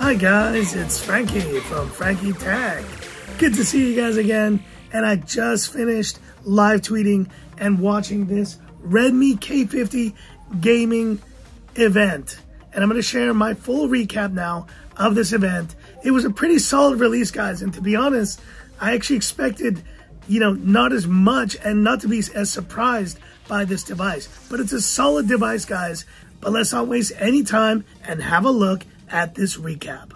Hi guys, it's Frankie from Frankie Tech. Good to see you guys again. And I just finished live tweeting and watching this Redmi K50 gaming event. And I'm going to share my full recap now of this event. It was a pretty solid release, guys. And to be honest, I actually expected, you know, not as much and not to be as surprised by this device. But it's a solid device, guys. But let's not waste any time and have a look at this recap.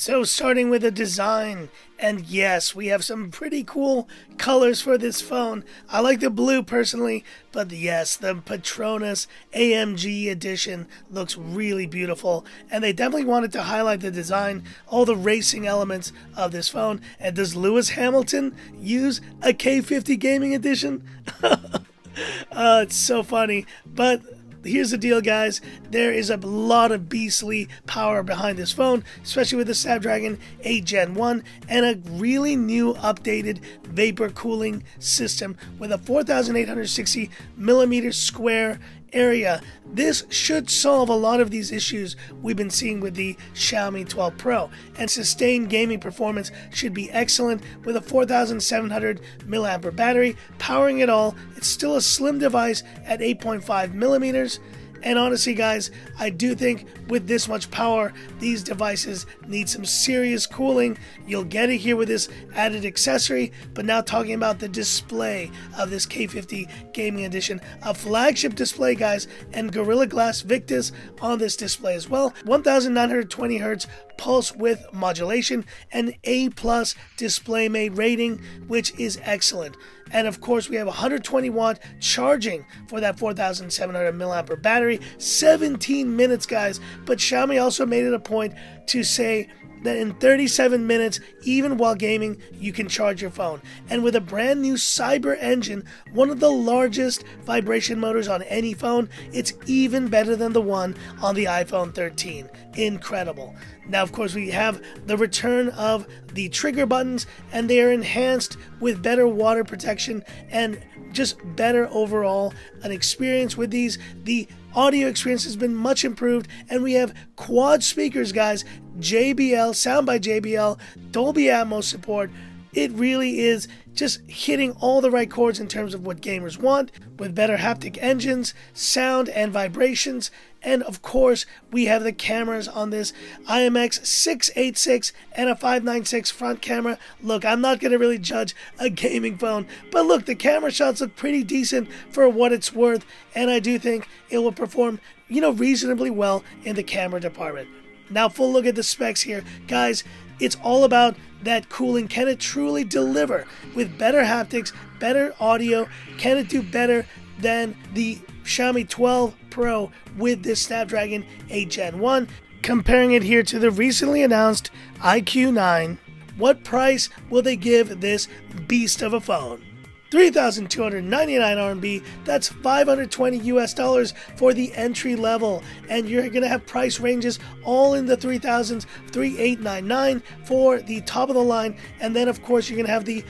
So starting with the design, and yes, we have some pretty cool colors for this phone. I like the blue personally, but yes, the Petronas AMG edition looks really beautiful, and they definitely wanted to highlight the design, all the racing elements of this phone. And does Lewis Hamilton use a K50 gaming edition? uh, it's so funny, but here's the deal, guys. There is a lot of beastly power behind this phone, especially with the Snapdragon 8 Gen 1 and a really new updated vapor cooling system with a 4,860 millimeter square area. This should solve a lot of these issues we've been seeing with the Xiaomi 12 Pro, and sustained gaming performance should be excellent with a 4700 mAh battery powering it all. It's still a slim device at 8.5 millimeters and honestly, guys, I do think with this much power, these devices need some serious cooling. You'll get it here with this added accessory, but now talking about the display of this K50 Gaming Edition, a flagship display, guys, and Gorilla Glass Victus on this display as well. 1920 Hz pulse width modulation, and A plus DisplayMate rating, which is excellent. And of course, we have 120 watt charging for that 4,700 milliampere battery, 17 minutes, guys. But Xiaomi also made it a point to say that in 37 minutes, even while gaming, you can charge your phone. And with a brand new Cyber engine, one of the largest vibration motors on any phone, it's even better than the one on the iPhone 13. Incredible. Now, of course, we have the return of the trigger buttons, and they are enhanced with better water protection and just better overall an experience with these. The audio experience has been much improved, and we have quad speakers, guys. JBL, sound by JBL, Dolby Atmos support. It really is just hitting all the right chords in terms of what gamers want with better haptic engines, sound, and vibrations. And of course, we have the cameras on this IMX 686 and a 596 front camera. Look, I'm not going to really judge a gaming phone, but look, the camera shots look pretty decent for what it's worth, and I do think it will perform, you know, reasonably well in the camera department. Now, full look at the specs here. Guys, it's all about that cooling. Can it truly deliver with better haptics, better audio? Can it do better than the Xiaomi 12 Pro with this Snapdragon 8 Gen 1? Comparing it here to the recently announced IQ9, what price will they give this beast of a phone? 3,299 RMB. That's 520 US dollars for the entry level. And you're to have price ranges all in the 3,000s, 3,899 for the top of the line. And then, of course, you're to have the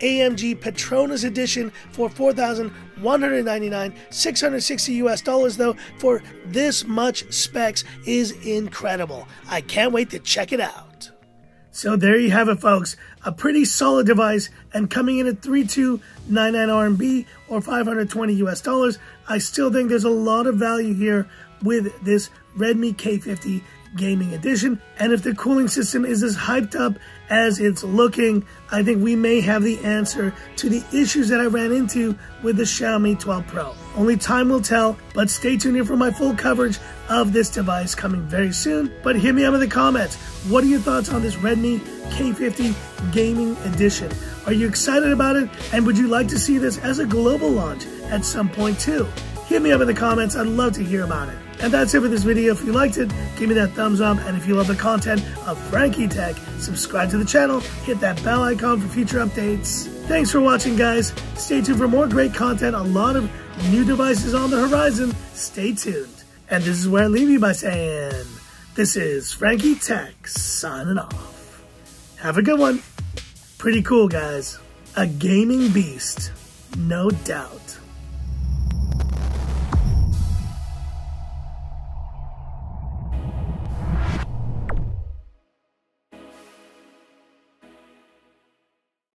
AMG Petronas edition for 4,199, 660 US dollars though for this much specs is incredible. I can't wait to check it out. So there you have it, folks. A pretty solid device and coming in at 3299 RMB or 520 US dollars. I still think there's a lot of value here with this Redmi K50 Gaming Edition. And if the cooling system is as hyped up as it's looking, I think we may have the answer to the issues that I ran into with the Xiaomi 12 Pro. Only time will tell, but stay tuned here for my full coverage of this device coming very soon. But hit me up in the comments. What are your thoughts on this Redmi K50 Gaming Edition? Are you excited about it? And would you like to see this as a global launch at some point too? Hit me up in the comments. I'd love to hear about it. And that's it for this video. If you liked it, give me that thumbs up. And if you love the content of Frankie Tech, subscribe to the channel, hit that bell icon for future updates. Thanks for watching, guys. Stay tuned for more great content. A lot of new devices on the horizon. Stay tuned. And this is where I leave you by saying, this is Frankie Tech signing off. Have a good one. Pretty cool, guys. A gaming beast, no doubt.